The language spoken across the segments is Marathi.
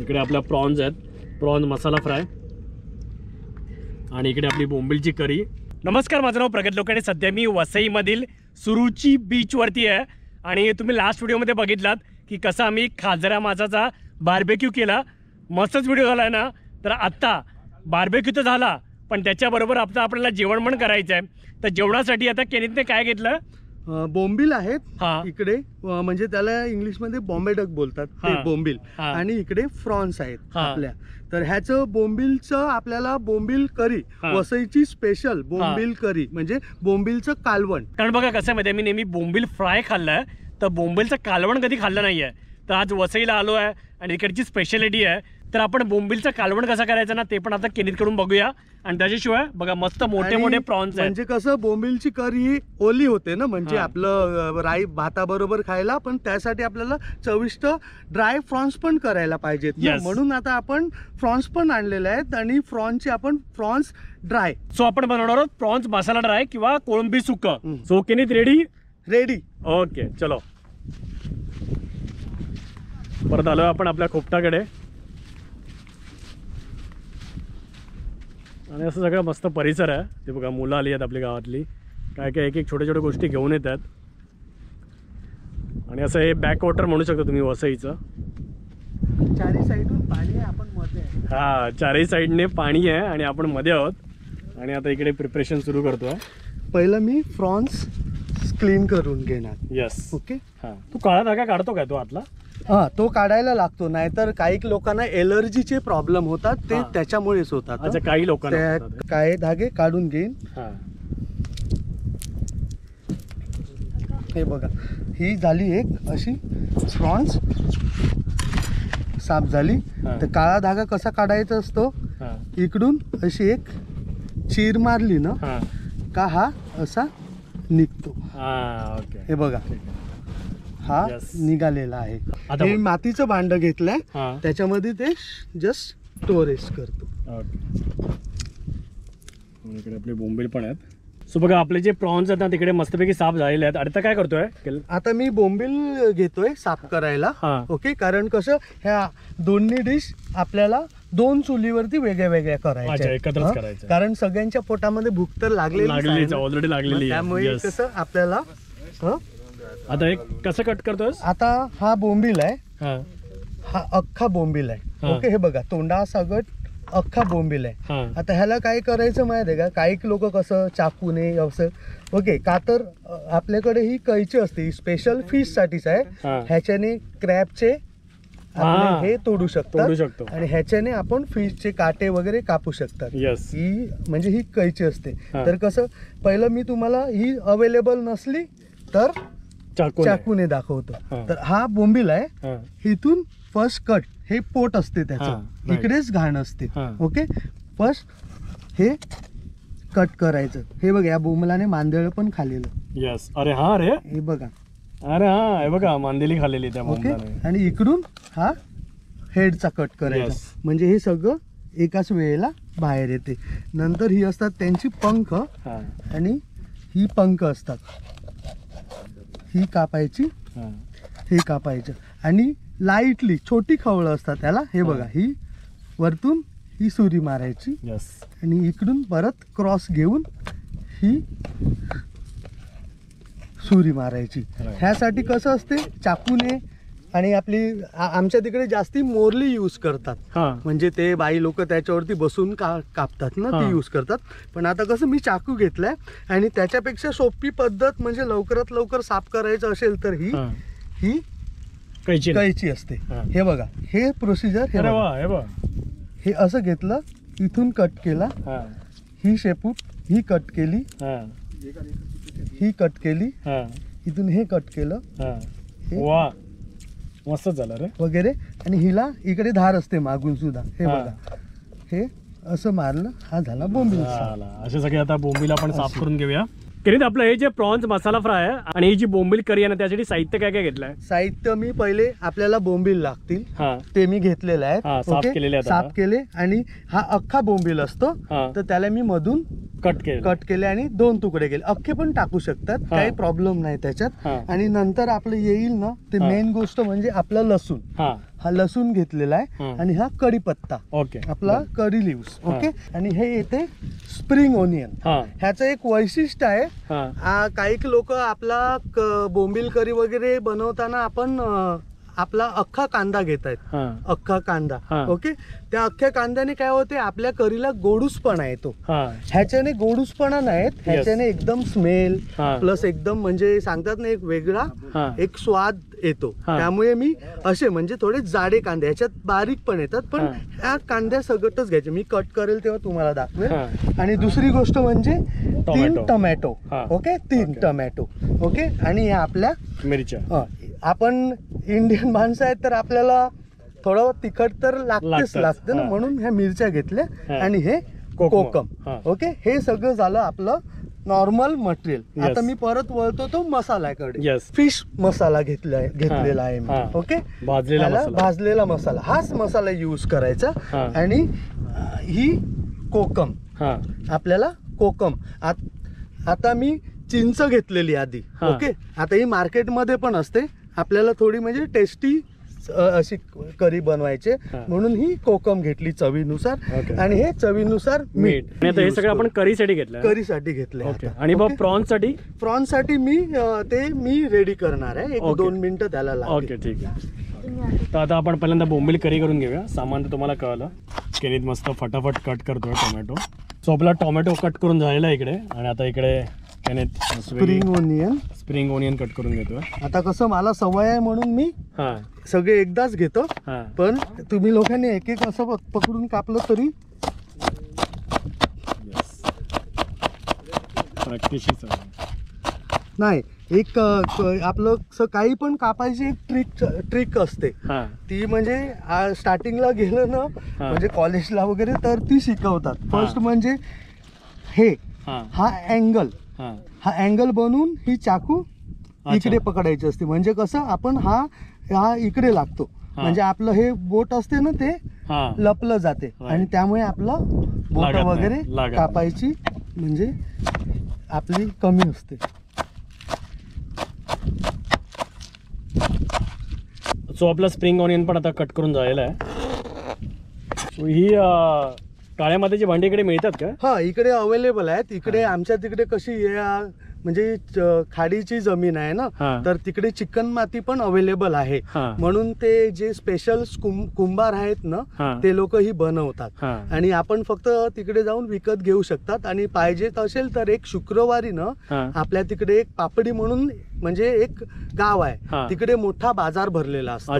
इकडे आपल्या प्रॉन्स आहेत. प्रॉन्स मसाला फ्राय आणि इकडे आपली बोंबिलची करी. नमस्कार माझं नाव प्रगत लोकांनी सध्या मी वसईमधील सुरुची बीचवरती आहे. आणि तुम्ही लास्ट व्हिडिओमध्ये बघितलात की कसा आम्ही खाजरा माझाचा बार्बेक्यू केला. मस्तच व्हिडिओ झाला आहे ना. तर आत्ता बार्बेक्यू तर झाला पण त्याच्याबरोबर आता आपल्याला जेवण पण करायचं आहे तर जेवणासाठी आता केनितने काय घेतलं? बोंबील आहेत हा. इकडे अ, म्हणजे त्याला इंग्लिशमध्ये बॉम्बे डक बोलतात ते हा. बोंबील हा. आणि इकडे फ्रॉन्स आहेत हा. आपल्या तर ह्याचं बोंबीलचं आपल्याला बोंबील करी हा. वसईची स्पेशल बोंबील करी म्हणजे बोंबीलचं कालवण कारण बघा कसं आहे माहिती आहे, मी नेहमी बोंबील फ्राय खाल्लं आहे तर बोंबीलचं कालवण कधी खाल्लं नाही आहे तर आज वसईला आलो आहे आणि इकडची स्पेशालिटी आहे तर आपण बोंबीलचं कालवण कसं करायचं ना ते पण आता केनीतकडून बघूया आणि त्याच्याशिवाय बघा मस्त मोठे आणि मोठे प्रॉन्स आहेत म्हणजे कसं बोंबीलची करी ही ओली होते ना म्हणजे हा. आपलं अ, राई भाताबरोबर खायला पण त्यासाठी आपल्याला चविष्ट ड्राय फ्रॉन्स पण करायला पाहिजेत ना. Yes. म्हणून आता आपण फ्रॉन्स पण आणलेले आहेत आणि फ्रॉन्सचे आपण फ्रॉन्स ड्राय सो आपण बनवणार आहोत प्रॉन्स मसाला ड्राय किंवा कोळंबी हम्म. सो केनीत रेडी रेडी ओके चलो परत आलो आपण आपल्या खोपटाकडे आणि असं सगळं मस्त परिसर आहे. ते बघा मुलं आली आहेत आपली गावातली. काय काय एक एक छोट्या छोट्या गोष्टी घेऊन येतात. आणि असं हे बॅकवॉटर म्हणू शकता तुम्ही वसईचं. चारी साईडून पाणी आहे आपण मध्ये आहे. हा चारही साईडने पाणी आहे आणि आपण मध्ये आहोत. आणि आता इकडे प्रिपरेशन सुरू करतोय. पहिलं मी फ्रॉन्स क्लीन करून घेणार. यस ओके हा. तू काळा धागा काढतो काय तो आतला? हा तो काढायला लागतो. नाहीतर काही लोकांना एलर्जीचे प्रॉब्लेम होतात ते हा. त्याच्यामुळेच होतात अच्छा काही लोकांना त्या होतात. काय धागे काढून घेईन. हा. हे बघा ही झाली एक अशी फ्रॉन्स. साफ झाली. हा. तर काळा धागा कसा काढायचा असतो? हा. इकडून अशी एक चीर मारली ना हा. का हा असा निघतो. हा ओके. हे बघा. ठीक आहे. हा Yes. निघालेला आहे आता हे बघ. मातीचं भांड घेतलंय हा त्याच्यामध्ये ते जस्ट स्टोरेज करतो इकडे आपले बोंबील पण आहेत सो बघा आपले जे प्रॉन्स आहेत ना तिकडे मस्तपैकी साफ झालेले आहेत आता काय करतोय केल- आता मी बोंबील घेतोय साफ करायला हा. ओके कारण कसं ह्या दोन्ही डिश आपल्याला दोन चुलीवरती वेगळ्या वेगळ्या अच्छा, करायच्या एकत्रच? करायच्या. कारण सगळ्यांच्या पोटामध्ये भूक तर लागलेलीच आहे लागलेलीच ना. ऑलरेडी लागलेली आहे त्यामुळे Yes. कसं आपल्याला हं? आता एक कसं कट करतोय आता हा बोंबील आहे. हा. हा अख्खा बोंबील आहे. ओके हे बघा तोंडा सगट अख्खा बोंबील आहे. हा. आता ह्याला काय करायचं माहिती आहे का? काही लोक कसं चाकूने असं ओके का तर अ, आपल्याकडे ही कैची असते स्पेशल फिश साठीच आहे. हा. ह्याच्याने क्रॅबचे हा. हे तोडू शकतो. आणि ह्याच्याने आपण फिशचे काटे वगैरे कापू शकतात. ही म्हणजे ही कैची असते. हा. तर कसं पहिलं मी तुम्हाला ही अवेलेबल नसली तर चाकू चाकूने दाखवतो. हा. तर हा बोंबील आहे. हा. इथून फर्स्ट कट हे पोट असते त्याचं. इकडेच घाण असते. हा. ओके? फर्स्ट हे कट करायचं. हे बघा या बोंबलाने मांदळ पण खाल्लेलं येस अरे हा अरे हे बघा. अरे हा हे बघा मांदेली खाल्लेली त्या ओके? आणि इकडून हा हेडचा कट Yes. करायचा म्हणजे हे सगळं एकाच वेळेला बाहेर येते. नंतर ही असतात त्यांची पंख हा. आणि ही पंख असतात. ही कापायची हा हे कापायचं. आणि लाईटली छोटी खवळं असतात त्याला हे बघा ही. वरतून ही सुरी मारायची. आणि इकडून परत क्रॉस घेऊन ही सुरी मारायची. ह्यासाठी कसं असते? चाकूने आणि आपली आमच्या तिकडे जास्ती मोरली यूज करतात. म्हणजे ते बाई लोक त्याच्यावरती बसून का कापतात ना. ती यूज करतात. पण आता कसं मी चाकू घेतलाय आणि त्याच्यापेक्षा सोपी पद्धत म्हणजे लवकरात लवकर साफ करायचं असेल तर ही हा. कैची. कैची असते. हा. बघा हे प्रोसिजर हे बघा. हे असं घेतलं इथून कट केला. हा. शेपूट ही कट केली. हा. कट केली. इथून हे कट केलं. वा. मस्त झालं रे. वगैरे. आणि हिला इकडे धार असते मागून सुद्धा. हे हा. बघा. हे असं मारलं हा झाला बोंबील. असे सगळे आता बोंबील आपण साफ करून घेऊया. किरीत आपलं हे जे प्रॉन्स मसाला फ्राय आहे आणि ही जी बोंबील करी आहे ना त्यासाठी साहित्य काय काय घेतलंय? साहित्य मी पहिले आपल्याला बोंबील लागतील. हा. ते मी घेतलेलं हा, आहे साफ केलेले आहेत. साफ केले आणि हा अख्खा बोंबील असतो. हा. तर त्याला मी मधून कट केलं. कट केले आणि दोन तुकडे केले. अख्खे पण टाकू शकतात. हा. काही प्रॉब्लेम नाही त्याच्यात. हा. आणि नंतर आपलं येईल ना ते हा. मेन गोष्ट म्हणजे आपलं लसूण. हा. हा लसूण घेतलेला आहे. आणि हा कढीपत्ता ओके. आपला करी लिव्स. ओके? आणि हे येते स्प्रिंग ओनियन हा. ह्याचं एक वैशिष्ट्य आहे हा. काही लोक आपला बोंबील करी वगैरे बनवताना आपण आपला अख्खा कांदा घेत आहेत हा. अख्खा कांदा. हा. ओके? त्या अख्ख्या कांद्याने काय होते? आपल्या करीला गोडूसपणा येतो. हा. ह्याच्याने गोडूसपणा नाहीत ह्याच्याने एकदम स्मेल हा. प्लस एकदम म्हणजे सांगतात ना एक वेगळा हा. एक स्वाद येतो. हा. त्यामुळे मी असे म्हणजे थोडे जाडे कांदे ह्याच्यात बारीक पण येतात पण हा. ह्या कांद्या सगळंच घ्यायचे. मी कट करेल तेव्हा तुम्हाला दाखवेल हा. आणि दुसरी गोष्ट म्हणजे तीन टोमॅटो. टोमॅटो. हा. ओके? तीन ओके. टोमॅटो. ओके? आणि ह्या आपल्या मिरच्या. अ, आपण इंडियन माणसं आहेत तर आपल्याला थोडं तिखट तर लागतेच. लागतं ना. म्हणून ह्या मिरच्या घेतल्या. आणि हे कोकम. ओके हे सगळं झालं आपलं नॉर्मल मटेरियल. आता मी परत वळतो तो मसाल्याकडे. फिश मसाला घेतलाय घेतलेला आहे मी. ओके भाजलेला मसाला. भाजलेला मसाला हाच मसाला यूज करायचा. आणि ही कोकम आपल्याला कोकम आत- मी चिंच घेतलेली आधी. ओके आता ही मार्केटमध्ये पण असते आपल्याला थोडी म्हणजे टेस्टी अशी करी बनवायचे. म्हणून ही कोकम घेतली चवीनुसार. आणि हे चवीनुसार मीठ. आणि आता हे सगळं आपण करीसाठी घेतलं. करीसाठी घेतले ओके आणि मग प्रॉन्ससाठी प्रॉन्ससाठी मी ते मी रेडी करणार आहे. एक. दोन मिनिटं त्याला. ओके ठीक आहे. तर आता आपण पहिल्यांदा बोंबील करी करून घेऊया. सामान तर तुम्हाला कळलं. केनीत मस्त फटाफट कट करतोय टोमॅटो. सो आपला टोमॅटो कट करून झालेला इकडे. आणि आता इकडे केनीत spring onion spring onion cut करून घेतोय आता कसं मला सवय आहे म्हणून मी हा. सगळे एकदाच घेतो. हा. पण तुम्ही लोकांनी एक एक असं पक- पकडून कापलं तरी प्रॅक्टिसच नाही एक अ, क- आपलं स- काही पण कापायची एक ट्रिक ट्रिक असते. हा. ती म्हणजे आ, स्टार्टिंगला गेलं ना हा. म्हणजे कॉलेजला वगैरे तर ती शिकवतात. हा. फर्स्ट म्हणजे हे. हा. हा अँगल हा अँगल बनवून ही चाकू. इकडे पकडायची असते म्हणजे कसं आपण हा हा इकडे लागतो. म्हणजे आपलं हे बोट असते ना ते हा लपलं जाते. आणि त्यामुळे आपलं बोट वगैरे. कापायची म्हणजे आपली कमी असते सो आपला स्प्रिंग ऑनियन पण आता कट करून झालेला आहे ही काळ्या मातीची भांडी इकडे मिळतात का हा इकडे अवेलेबल आहेत इकडे आमच्या तिकडे कशी या म्हणजे खाडीची जमीन आहे ना. तर तिकडे चिकन माती पण अवेलेबल आहे. म्हणून ते जे स्पेशल कुंभार आहेत ना. ते लोक ही बनवतात. आणि आपण फक्त तिकडे जाऊन विकत घेऊ शकतात आणि पाहिजे असेल तर एक शुक्रवारी ना. आपल्या तिकडे एक पापडी म्हणून म्हणजे एक गाव. आहे तिकडे मोठा बाजार भरलेला असतो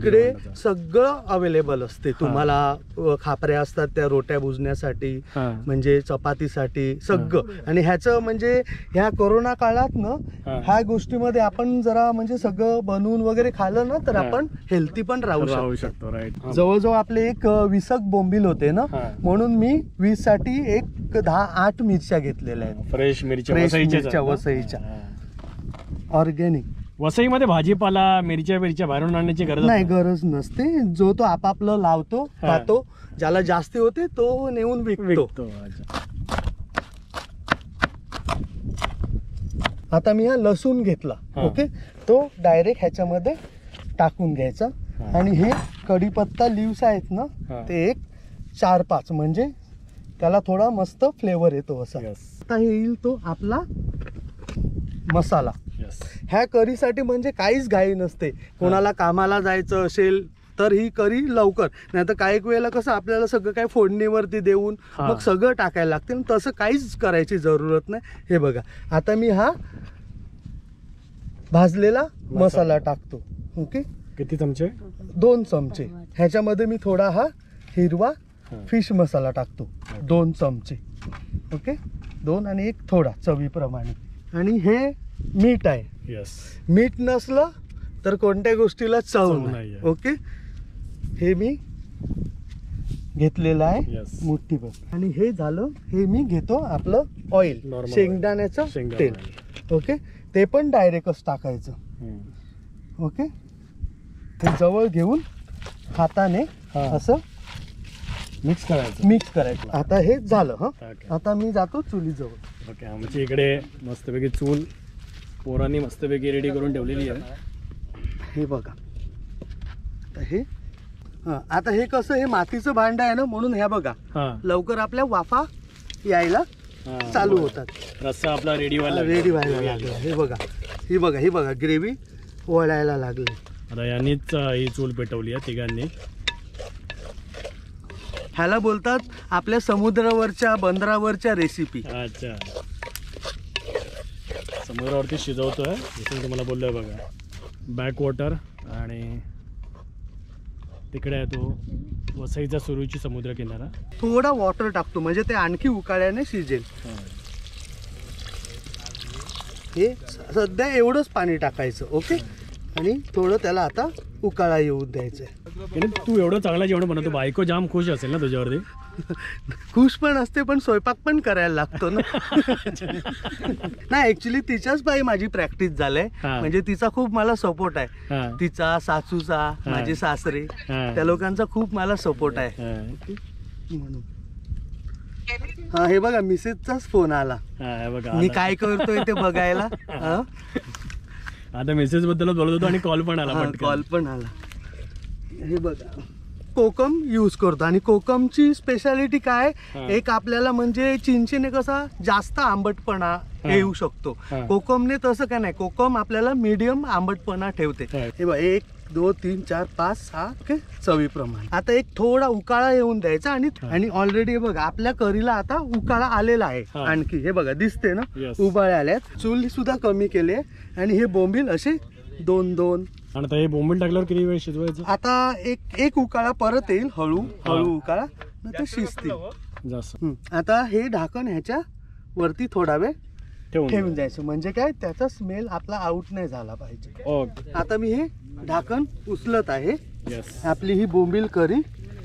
तिकडे. सगळं अवेलेबल असते तुम्हाला खापऱ्या असतात त्या रोट्या बुजण्यासाठी. म्हणजे चपातीसाठी सगळं आणि ह्याचं म्हणजे ह्या कोरोना काळात ना. ह्या गोष्टीमध्ये आपण जरा म्हणजे सगळं बनवून वगैरे खाल्लं ना तर. आपण हेल्थी पण राहू शकतो जवळजवळ आपले एक वीसक बोंबील होते ना. म्हणून मी वीससाठी एक दहा आठ मिरच्या घेतलेल्या आहेत फ्रेश मिरच्या? वसईच्या. ऑर्गॅनिक वसईमध्ये भाजीपाला मिरच्या बिरच्या बाहेरून आणण्याची गरज नाही गरज नसते जो तो आपापलं लावतो हा. खातो ज्याला जास्ती होते तो नेऊन विकतो विकतो अच्छा. आता मी हा लसूण घेतला हा. ओके तो डायरेक्ट ह्याच्यामध्ये टाकून घ्यायचा हा. आणि हे कढीपत्ता लिव्स आहेत ना हा. ते एक चार पाच म्हणजे त्याला थोडा मस्त फ्लेवर येतो असा Yes. आता येईल तो आपला मसाला. ह्या करीसाठी म्हणजे काहीच घाई नसते. कोणाला कामाला जायचं असेल तर ही करी लवकर. नाही तर काही वेळेला कसं आपल्याला सगळं काय फोडणीवरती देऊन हा. मग सगळं टाकायला लागते. तसं काहीच करायची जरूरत नाही. हे बघा आता मी हा भाजलेला मसाला. मसाला टाकतो. ओके? किती चमचे? दोन चमचे. ह्याच्यामध्ये मी थोडा हा हिरवा हा. फिश मसाला टाकतो. दोन चमचे. ओके? दोन आणि एक थोडा चवीप्रमाणे. आणि हे मीठ आहे. मीठ नसलं तर कोणत्या गोष्टीला चव नाही. ओके हे मी घेतलेलं आहे Yes. मुठ्ठीभर आणि हे झालं हे मी घेतो आपलं ऑइल शेंगदाण्याचं शेंगदाणा तेल. ओके ते पण डायरेक्टच टाकायचं. ओके ते जवळ घेऊन हाताने. असं मिक्स करायचं. मिक्स करायचं. आता हे झालं हं. आता मी जातो चुलीजवळ. ओके आमची इकडे मस्तपैकी चूल पोरांनी मस्तपैकी रेडी करून ठेवलेली आहे. हे बघा. आता हे हं, आता हे कसं हे मातीचं भांड आहे ना म्हणून ह्या बघा. लवकर आपल्या वाफा यायला. चालू होतात. रस्सा आपला रेडी व्हायला रेडी व्हायला लागलं. हे बघा. ही बघा ही बघा ग्रेव्ही वळायला लागली. आता यांनीच ही चूल पेटवली आहे तिघांनी. ह्याला बोलतात आपल्या समुद्रावरच्या बंदरावरच्या रेसिपी अच्छा. समुद्रावरती शिजवतोय. जसं मी तुम्हाला बोललोय बघा. बॅक वॉटर आणि तिकडे आहे तो वसईचा सुरूची समुद्र किनारा थोडा वॉटर टाकतो म्हणजे ते आणखी उकाळ्याने शिजेल. हे सध्या एवढंच पाणी टाकायचं ओके आणि थोडं त्याला आता उकाळा येऊन द्यायचं तू एवढं चांगला जेवण बनवतो बायको जाम खुश असेल ना तुझ्यावरती? खुश पण असते पण स्वयंपाक पण करायला लागतो ना. नाही ऍक्च्युली तिच्याच बाई माझी प्रॅक्टिस झालंय हा. म्हणजे तिचा खूप मला सपोर्ट आहे. तिचा सासूचा. माझे सासरे. त्या लोकांचा खूप मला सपोर्ट आहे. हा. म्हणून हा हे बघा मिसेसचाच फोन आला. मी काय करतोय ते बघायला? आता मेसेजबद्दल बोलत होतो आणि कॉल पण आला कॉल पण आला. हे बघा. कोकम यूज करतो आणि कोकमची स्पेशालिटी काय. एक आपल्याला म्हणजे चिंचेने कसा जास्त आंबटपणा. येऊ शकतो. कोकमने तसं काय नाही कोकम आपल्याला मीडियम आंबटपणा ठेवते हा. बघा एक दोन तीन चार पाच सहा चवीप्रमाणे आता एक थोडा उकाळा येऊन द्यायचा आणि. आणि ऑलरेडी बघा आपल्या करीला आता उकाळा आलेला आहे. आणखी हे बघा दिसते ना Yes. उबाळे आल्यात चूल सुद्धा कमी केली आहे आणि हे बोंबील असे दोन दोन आणि आता हे बोंबील टाकल्यावर किती वेळ शिजवायचं? आता एक एक उकाळा परत येईल हळू हळू उकाळा मग ते शिजतील. जास्त हं. आता हे ढाकण ह्याच्या वरती थोडा वेळ ठेवून ठेवून द्यायचं. म्हणजे काय? त्याचा स्मेल आपला आउट नाही झाला पाहिजे. ओके. आता मी हे ढाकण उचलत आहे. यस आपली ही बोंबील करी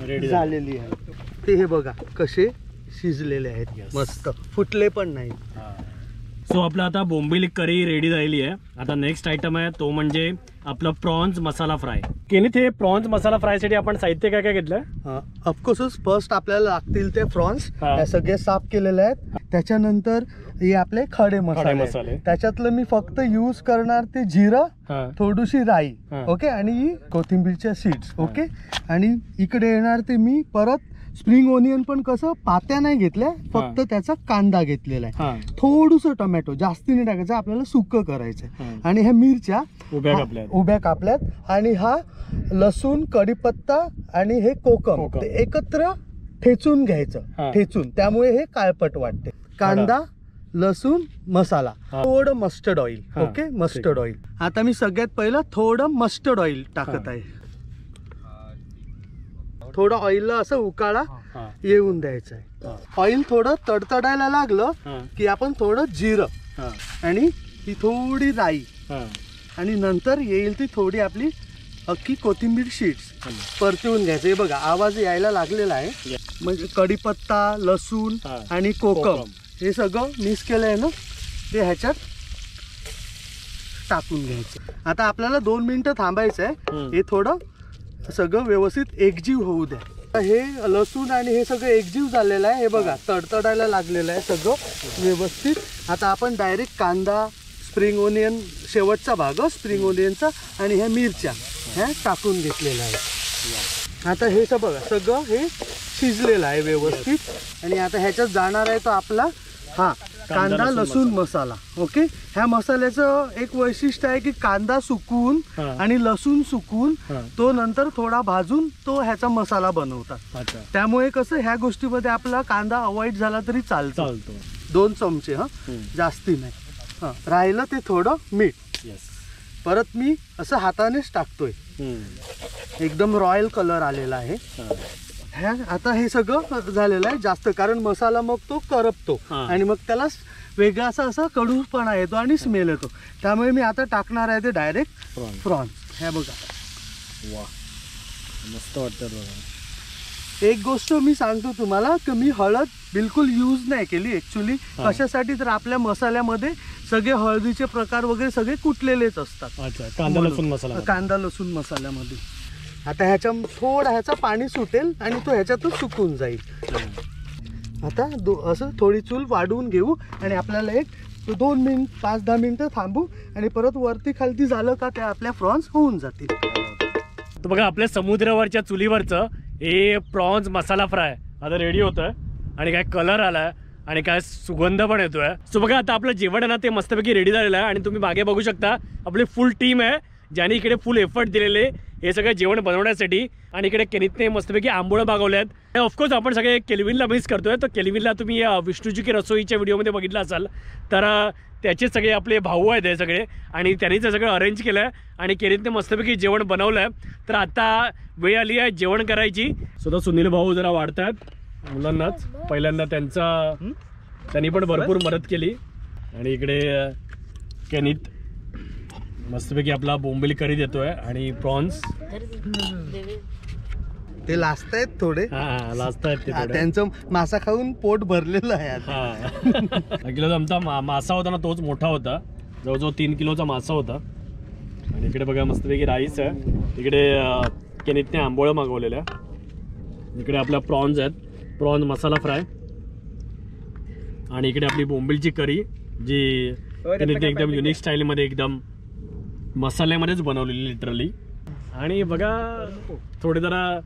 रेडी झालेली आहे. ते हे बघा कसे शिजलेले आहेत. Yes. मस्त. फुटले पण नाही सो आपलं आता बोंबील करी रेडी झालेली आहे. आता नेक्स्ट आयटम आहे तो म्हणजे आपलं प्रॉन्स मसाला फ्राय. केनिथ हे प्रॉन्स मसाला फ्रायसाठी आपण साहित्य काय काय घेतलं? ऑफकोर्सच फर्स्ट आपल्याला लागतील ते फ्रॉन्स हा. हे सगळे साफ केलेले आहेत. त्याच्यानंतर हे आपले खडे मसाले मसाले. त्याच्यातलं मी फक्त यूज करणार ते जिरं थोडीशी राई. ओके आणि कोथिंबीरच्या सीड्स ओके आणि इकडे येणार ते मी परत स्प्रिंग ओनियन पण कसं पात्या नाही घेतल्या फक्त त्याचा कांदा घेतलेला आहे. थोडस टोमॅटो जास्ती नाही टाकायचं आपल्याला सुक्क करायचं. आणि ह्या मिरच्या उभ्या कापल्यात. आणि हा लसूण कढीपत्ता आणि हे कोकम एकत्र ठेचून घ्यायचं. ठेचून. त्यामुळे हे काळपट वाटते. कांदा लसूण मसाला. थोडं mustard oil okay. Mustard oil आता मी सगळ्यात पहिलं थोडं मस्टर्ड ऑइल टाकत. आहे. थोडं ऑइलला असं उकाळा येऊन द्यायचं आहे. ऑइल थोडं तडतडायला लागलं की आपण थोडं जिरं आणि ही थोडी राई. आणि नंतर येईल ती थोडी आपली अख्खी कोथिंबीर शीट्स. परतवून घ्यायचं. हे बघा आवाज यायला लागलेला आहे. म्हणजे कढीपत्ता लसूण. आणि कोकम. हे सगळं मिक्स केलं आहे ना ते ह्याच्यात टाकून घ्यायचं. आता आपल्याला दोन मिनिटं थांबायचं आहे. हे थोडं सगळं व्यवस्थित एकजीव होऊ द्या. हे लसूण आणि हे सगळं एकजीव झालेलं आहे. हे बघा तडतडायला लागलेलं आहे सगळं व्यवस्थित. आता आपण डायरेक्ट कांदा स्प्रिंग ओनियन शेवटचा भाग स्प्रिंग ओनियनचा आणि ह्या मिरच्या ह्या टाकून घेतलेल्या आहे. आता हे सगळं बघा सगळं हे शिजलेलं आहे व्यवस्थित. आणि आता ह्याच्यात जाणार आहे तो आपला हा कांदा लसूण मसाला. ओके ह्या मसाल्याचं एक वैशिष्ट्य आहे की कांदा सुकवून हा. आणि लसूण सुकवून हा. तो नंतर थोडा भाजून तो ह्याचा मसाला बनवतात. त्यामुळे कसं ह्या गोष्टीमध्ये आपला कांदा अवॉइड झाला तरी चालतो. चालतो. दोन चमचे हा. जास्ती नाही. हा. राहिलं ते थोडं मीठ. परत मी असं हातानेच टाकतोय. एकदम रॉयल कलर आलेला आहे. ह्या आता हे सगळं झालेलं आहे जास्त कारण मसाला मग तो करपतो. हा. आणि मग त्याला वेगळा असा असा कडूपणा येतो आणि स्मेल येतो. त्यामुळे मी आता टाकणार आहे ते डायरेक्ट प्रॉन्स ह्या बघा. वा मस्त वाटतं बघा. एक गोष्ट मी सांगतो तुम्हाला की मी हळद बिलकुल यूज नाही केली ऍक्च्युली हा. कशासाठी तर आपल्या मसाल्यामध्ये सगळे हळदीचे प्रकार वगैरे सगळे कुटलेलेच असतात. कांदा. लसूण मसाला कांदा लसूण मसाल्यामध्ये. आता ह्याच्या थोडा ह्याचा पाणी सुटेल आणि तो ह्याच्यातच सुकून जाईल. आता दो असं थोडी चूल वाढवून घेऊ आणि आपल्याला एक दोन मिनिट पाच दहा मिनटं थांबू आणि परत वरती खालती झालं का त्या आपल्या फ्रॉन्स होऊन जातील. तर बघा आपल्या समुद्रावरच्या चुलीवरचं हे प्रॉन्स मसाला फ्राय आता रेडी होतं आणि काय कलर आलाय आणि काय सुगंध पण येतोय. सो बघा आता आपलं जेवण आहे ना ते मस्तपैकी रेडी झालेलं आहे आणि तुम्ही मागे बघू शकता आपली फुल टीम आहे. ज्याने इकडे फुल एफर्ट दिलेले हे सगळं जेवण बनवण्यासाठी. आणि इकडे केनितने मस्तपैकी आंबोळं मागवले आहेत. ऑफकोर्स आपण सगळे केल्विनला मिस करतोय. तर केल्विनला तुम्ही विष्णूजी की रसोईच्या व्हिडिओमध्ये बघितलं असाल तर त्याचे सगळे आपले भाऊ आहेत हे सगळे. आणि त्यांनी ते सगळं अरेंज केलं आहे आणि केनितने मस्तपैकी जेवण बनवलं आहे तर आता वेळ आली आहे जेवण करायची. सुद्धा सुनील भाऊ जरा वाढतात मुलांनाच. पहिल्यांदा त्यांचा त्यांनी पण भरपूर मदत केली. आणि इकडे केनित मस्तपैकी आपला बोंबिल करी देतोय आणि प्रॉन्स. ते लाजत आहेत थोडे. हा लाजत आहेत ते थोडे. त्यांचं मासा खाऊन पोट भरलेलं आहे आता. हा. किलोचा आमचा मा- मासा होता ना तोच मोठा होता. जवळजवळ तीन किलोचा मासा होता. आणि इकडे बघा मस्तपैकी राईस आहे. इकडे अं, केनितने आंबोळं मागवलेल्या. इकडे आपल्या प्रॉन्स आहेत. Prawns masala fry. आणि इकडे आपली बोंबिलची करी जी केनितने एकदम युनिक स्टाईलमध्ये एकदम मसाल्यामध्येच बनवलेली लिटरली आणि बघा थोडे जरा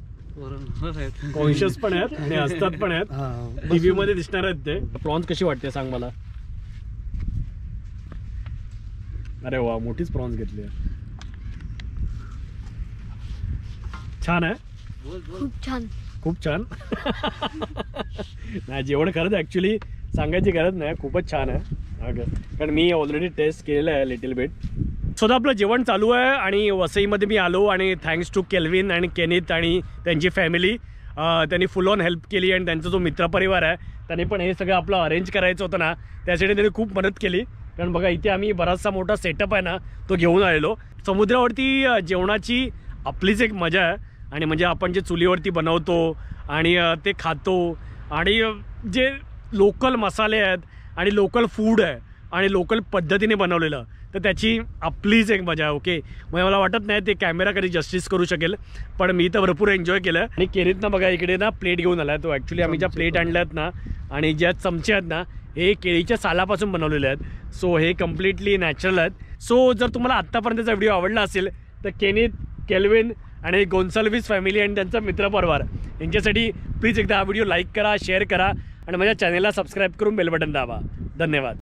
कॉन्शियस पण आहेत आणि असतात पण आहेत. टीव्ही मध्ये दिसणार आहेत ते. प्रॉन्स कशी वाटते सांग मला? अरे वा मोठीच प्रॉन्स घेतली आहे. छान आहे? खूप छान. खूप छान. नाही जेवण खरंच ॲक्च्युली सांगायची गरज नाही. खूपच छान आहे. अगं. कारण मी ऑलरेडी टेस्ट केलेलं आहे लिटिल बिट स्वतः आपलं जेवण चालू आहे आणि वसईमध्ये मी आलो आणि थँक्स टू केल्विन आणि केनित आणि त्यांची फॅमिली त्यांनी फुल ऑन हेल्प केली आणि त्यांचा जो मित्रपरिवार आहे त्यांनी पण हे सगळं आपलं अरेंज करायचं होतं ना त्यासाठी त्यांनी खूप मदत केली. कारण बघा इथे आम्ही बराचसा मोठा सेटअप आहे ना तो घेऊन आलेलो. समुद्रावरती जेवणाची आपलीच एक मजा आहे. आणि म्हणजे आपण जे चुलीवरती बनवतो आणि ते खातो आणि जे लोकल मसाले आहेत आणि लोकल फूड आहे आणि लोकल पद्धतीने बनवलेलं. तर त्याची आपलीच एक मजा आहे ओके म्हणजे मला वाटत नाही ते कॅमेरा कधी जस्टिस करू शकेल पण मी तर भरपूर एन्जॉय केलं. आणि केरीतनं बघा इकडे ना प्लेट घेऊन आला तो. ॲक्च्युली आम्ही ज्या प्लेट आणल्या आहेत ना आणि ज्या चमचे आहेत ना हे केळीच्या सालापासून बनवलेले आहेत. सो हे कम्प्लिटली नॅचरल आहेत. सो जर तुम्हाला आत्तापर्यंतचा व्हिडिओ आवडला असेल तर केनित केल्विन आणि गोन्साल्विस फॅमिली आणि त्यांचा मित्रपरिवार यांच्यासाठी प्लीज एकदा हा व्हिडिओ लाईक करा शेअर करा आणि माझ्या चॅनलला सबस्क्राईब करून बेल बटन दाबा. धन्यवाद.